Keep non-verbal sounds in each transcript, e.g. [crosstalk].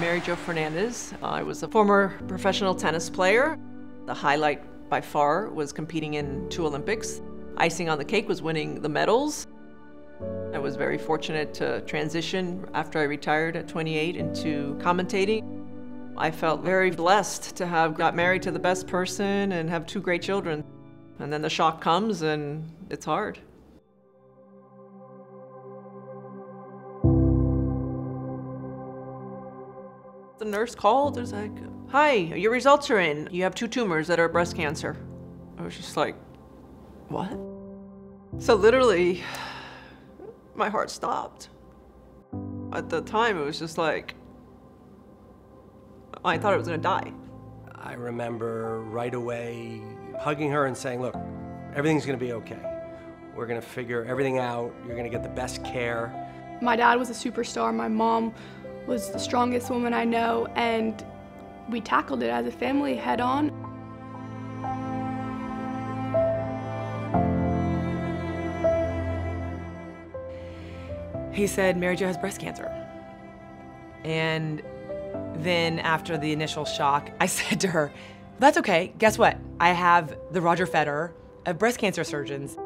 Mary Joe Fernández. I was a former professional tennis player. The highlight by far was competing in two Olympics. Icing on the cake was winning the medals. I was very fortunate to transition after I retired at 28 into commentating. I felt very blessed to have got married to the best person and have two great children. And then the shock comes and it's hard. The nurse called, it was like, hi, your results are in. You have two tumors that are breast cancer. I was just like, what? So literally, [sighs] my heart stopped. At the time, it was just like, I thought I was gonna die. I remember right away hugging her and saying, look, everything's gonna be okay. We're gonna figure everything out. You're gonna get the best care. My dad was a superstar. My mom was the strongest woman I know, and we tackled it as a family head on. He said Mary Joe has breast cancer. And then after the initial shock, [laughs] I said to her, that's okay, guess what? I have the Roger Federer of breast cancer surgeons.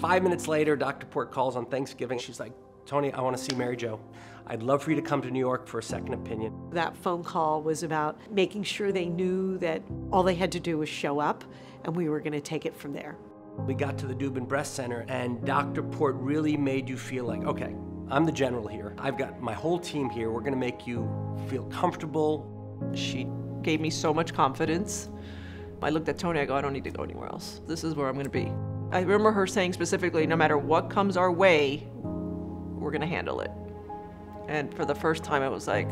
Five minutes later, Dr. Port calls on Thanksgiving. She's like, Tony, I want to see Mary Joe. I'd love for you to come to New York for a second opinion. That phone call was about making sure they knew that all they had to do was show up and we were going to take it from there. We got to the Dubin Breast Center and Dr. Port really made you feel like, okay, I'm the general here. I've got my whole team here. We're going to make you feel comfortable. She gave me so much confidence. I looked at Tony, I go, I don't need to go anywhere else. This is where I'm going to be. I remember her saying specifically, no matter what comes our way, we're going to handle it. And for the first time, it was like,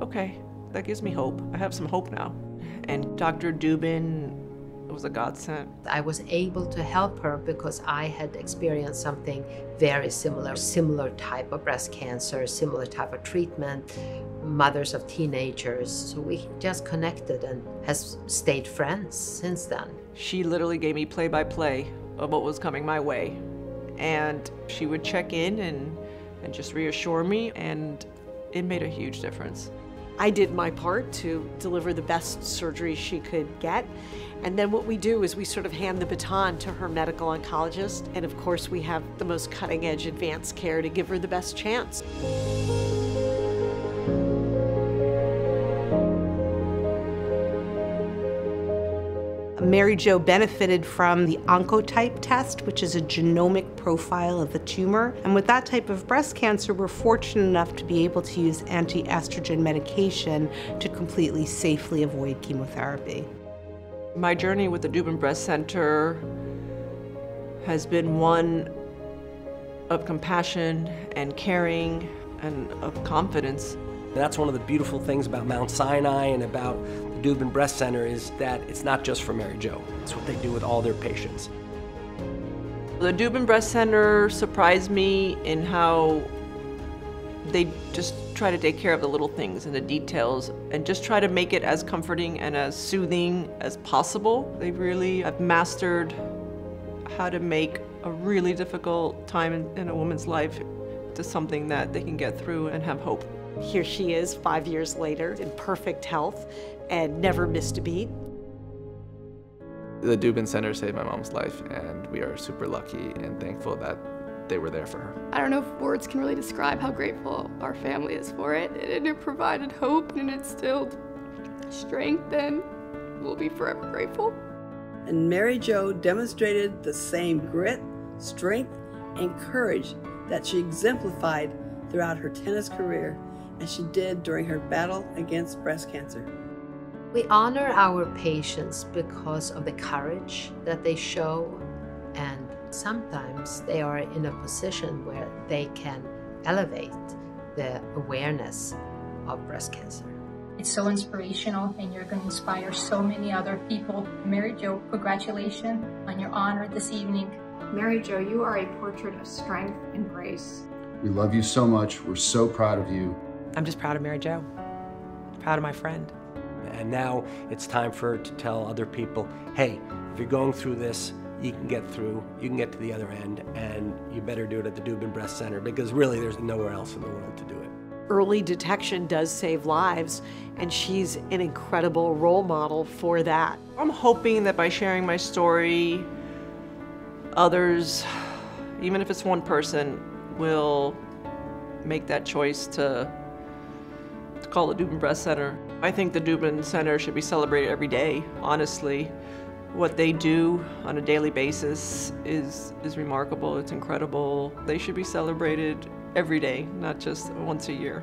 okay, that gives me hope. I have some hope now. And Dr. Dubin was a godsend. I was able to help her because I had experienced something very similar, similar type of breast cancer, similar type of treatment, mothers of teenagers. So we just connected and has stayed friends since then. She literally gave me play-by-play of what was coming my way. And she would check in and and just reassure me, and it made a huge difference. I did my part to deliver the best surgery she could get. And then what we do is we sort of hand the baton to her medical oncologist. And of course, we have the most cutting edge advanced care to give her the best chance. Mary Joe benefited from the Oncotype test, which is a genomic profile of the tumor. And with that type of breast cancer, we're fortunate enough to be able to use anti-estrogen medication to completely safely avoid chemotherapy. My journey with the Dubin Breast Center has been one of compassion and caring and of confidence. That's one of the beautiful things about Mount Sinai and about the Dubin Breast Center is that it's not just for Mary Joe. It's what they do with all their patients. The Dubin Breast Center surprised me in how they just try to take care of the little things and the details and just try to make it as comforting and as soothing as possible. They really have mastered how to make a really difficult time in, in a woman's life to something that they can get through and have hope. Here she is five years later in perfect health and never missed a beat. The Dubin Center saved my mom's life and we are super lucky and thankful that they were there for her. I don't know if words can really describe how grateful our family is for it. And it provided hope and it instilled strength and we'll be forever grateful. And Mary Joe demonstrated the same grit, strength, and courage that she exemplified throughout her tennis career as she did during her battle against breast cancer. We honor our patients because of the courage that they show, and sometimes they are in a position where they can elevate the awareness of breast cancer. It's so inspirational, and you're going to inspire so many other people. Mary Joe, congratulations on your honor this evening. Mary Joe, you are a portrait of strength and grace. We love you so much. We're so proud of you. I'm just proud of Mary Joe. Proud of my friend. And now it's time for her to tell other people, hey, if you're going through this, you can get through, you can get to the other end, and you better do it at the Dubin Breast Center because really there's nowhere else in the world to do it. Early detection does save lives, and she's an incredible role model for that. I'm hoping that by sharing my story, others, even if it's one person, will make that choice to, to call the Dubin Breast Center. I think the Dubin Center should be celebrated every day, honestly. What they do on a daily basis is, is remarkable, it's incredible. They should be celebrated every day, not just once a year.